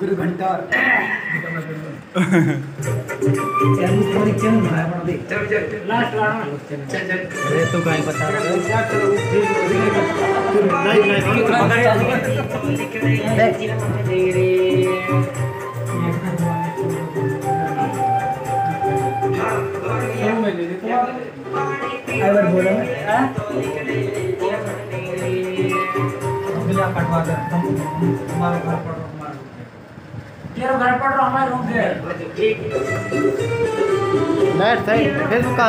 गुरु घंटा। क्यों है अपना देख लास्ट अरे तू काय बता अगर कटवा तुम हमारा घर पर हमारा तेरा घर पर हमारे रूम पे। बैठ सही। फेसबुक का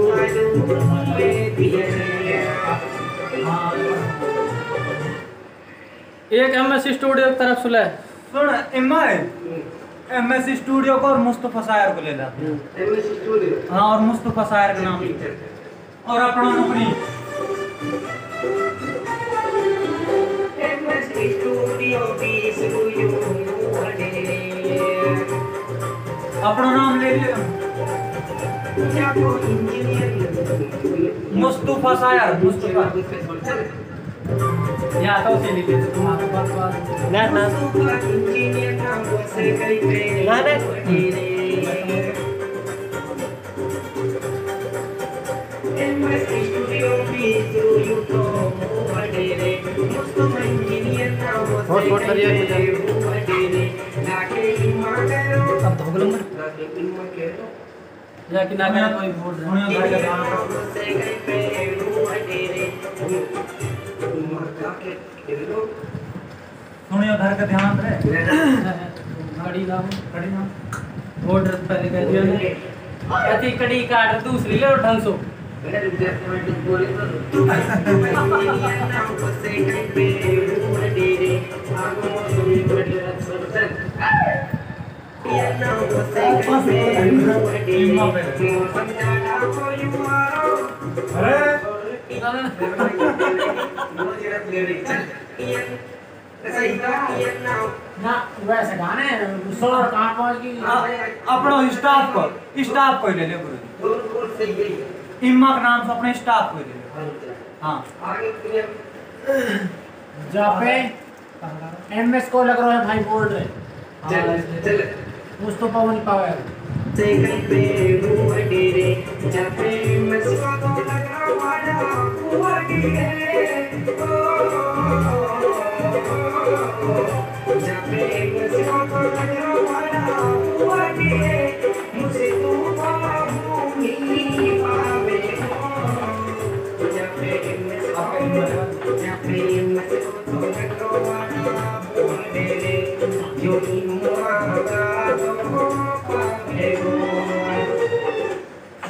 एक एम एस स्टूडियो की तरफ़ सुले। सुन M I M S studio को और मुस्तफ़ा शायर को ले ला। हाँ और मुस्तफ़ा शायर का नाम। और अपना नौकरी। अपना नाम ले लियो। मुस्तफ़ा शायर मुस्तफ़ा या तो से लिखे तुम्हारे पास बात ना ना ना ना हॉटस्पॉट करिए अब तो नंबर या कि ना करे कोई वोट सुनियो घर का गाना सुनियो घर का ध्यान रहे गाड़ी लाओ खड़ी ना वोट पहले कह दिया ने अति कड़ी काट दूसरी ले ढंग सो अरे ना ना वैसे गाने सोलर कहाँ पहुँच गई अपनो स्टाफ को स्टाफ को ले ले गुरु इम्मा के नाम से अपने स्टाफ को ले ले हाँ जहाँ पे एम को लग रहा है। भाई बोल रहे उस तो पावन पावे से कपे हुआ डेरे जपे मस्का तो लगा वाला हुआ डेरे ओ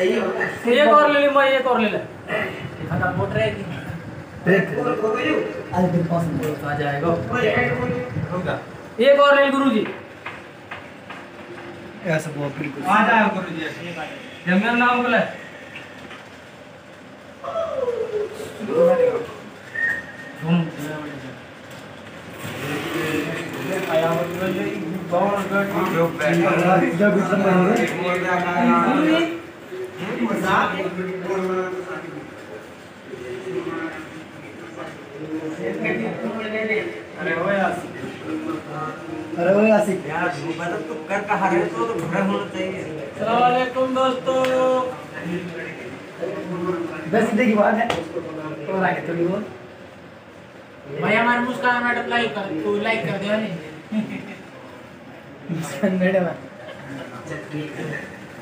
वही पावर एक और ले ली मैं एक और ले ले। हमारा वोट रहेगी आज दिन पास आ जाएगा होगा एक और ले गुरुजी। ऐसा बहुत बिल्कुल आ जाओ गुरु जी जब मेरा नाम बोले घूम जब इतना बनेंगे अरे वो यासिक सलामकुम दोस्तों। बस सीधे की बात है। तो आगे थोड़ी बहुत। भाई हमारे मुस्कान मैडम लाइक कर तू लाइक कर दिया नहीं मैडम।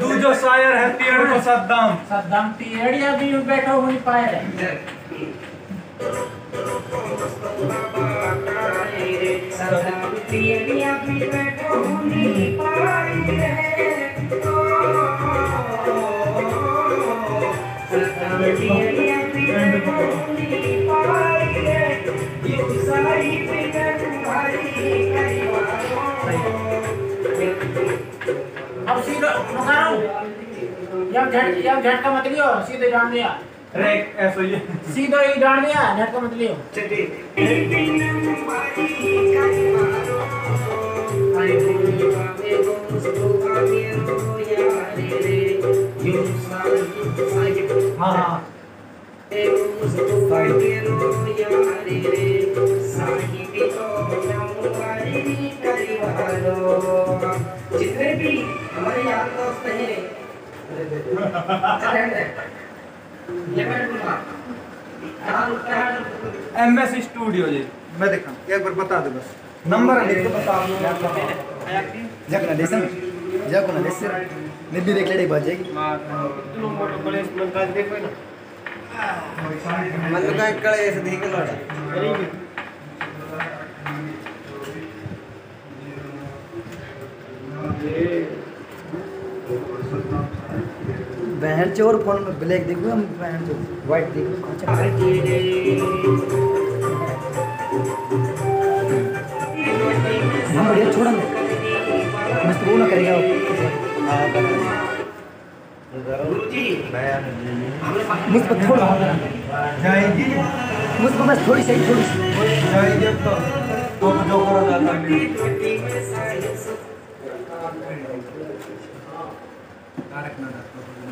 तू जो शायर है तीर को सद्दाम। सद्दाम टिएड़िया भी बैठा हो नहीं पाया है। अब या मकारो या झट या झटका मत लियो सीधे डाल दिया रे ऐसो ये सीधा ही डाल दिया झटका मत लियो। हाँ हाँ। जितने भी हमारे यार दोस्त हैं एम एस स्टूडियो जी मैं देखा एक बार बता दे बस। नंबर लिख के बता जगना लेसन जगना लेसन मैं भी देख ले बच जाएगी। मतलब का कड़े ऐसे देख के लड़ा बहन चोर फ़ोन में ब्लैक देखो हम बहन चोर व्हाइट देखो हम बढ़िया छोड़ा मस्त वो ना करेगा मुझ पर थोड़ा जाएगी मुझ पर बस थोड़ी सही थोड़ी सी। तो तो जो करो जाता है।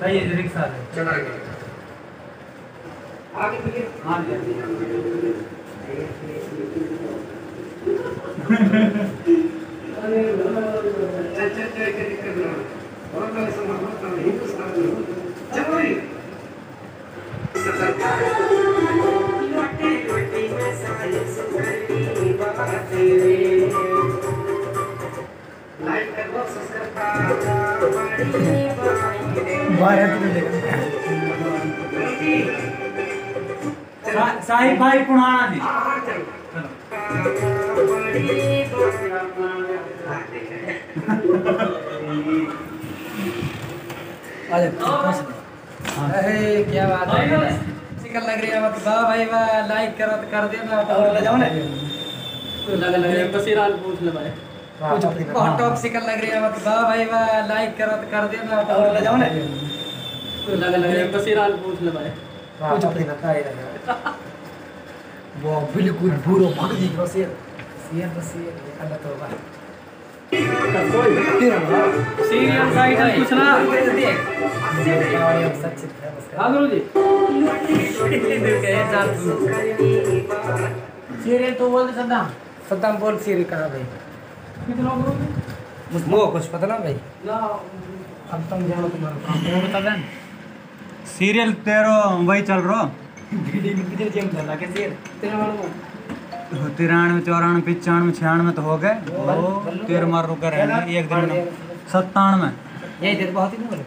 सही है जी, रिक्शा है आगे हाँ जी हाँ जी। बाहर है तुमने देखा सा- साहिब भाई पुराना जी चलो आ जा अरे क्या बात है? लग रही है मत वाह भाई वाह लाइक करो तो कर देना और ले जाओ ना। लग लग रही बसीराल पूछ ले भाई बहुत टॉप सिकल लग रही है मत वाह भाई वाह लाइक करो तो कर देना और ले जाओ ना लग लग रही बसीराल पूछ ले भाई कुछ अपनी ना खाए रहेगा वो बिल्कुल बुरो भाग दी रो शेर शेर बस शेर अल्लाह तौबा सीरियल आइटम पूछना हाँ गुरु जी सीरियल तो बोल दे सद्दाम सद्दाम बोल सीरियल कहाँ भाई मुझको कुछ पता ना भाई। अब तुम जानो तुम्हारा काम। बता दें। सीरियल तेरो वही चल रहा? वालों तिरानवे। चौरानवे पिचानवे छियानवे तो हो गए। तेरह मार रुके रहे एक दिन में। सत्तानवे। यही देर बहुत ही नहीं बोले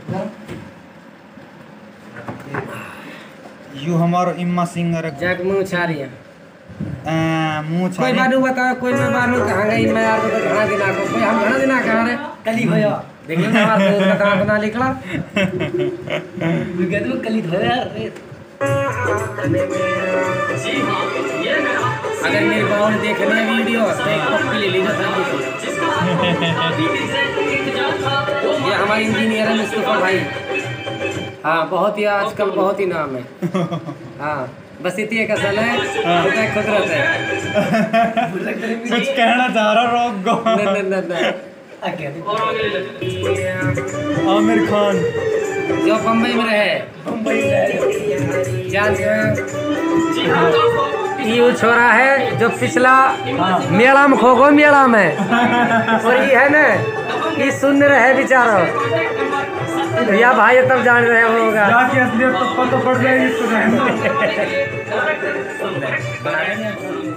यू हमारो इम्मा सिंह रख जग मुँह छारी है मुँह कोई बानू बता कोई मैं बानू कहाँ गई मैं यार तो घना दिना को कोई हम घना दिना कहाँ रे कली भैया देख लो हमारा दोस्त कहाँ कहाँ निकला विगत में कली धरे यार रे। अगर मेरी बहू ने देख लिया वीडियो तो एक पप्पी ले लीजिए जल्दी से ये हमारे इंजीनियर है मुस्तफ़ा भाई। हाँ बहुत ही आजकल बहुत ही नाम है। हाँ। बस इतनी एक असल है? खुदा खुदरत है। कुछ कहना चाह रहा रोक गो। न न न आमिर खान। जो बम्बई में रहे। हैं ये वो छोरा है जो पिछला मेला में खो गो मेला में और ये है ना ये सुन रहे बेचारा। या भाई तब जान रहे होगा। जाके असलियत तो पड़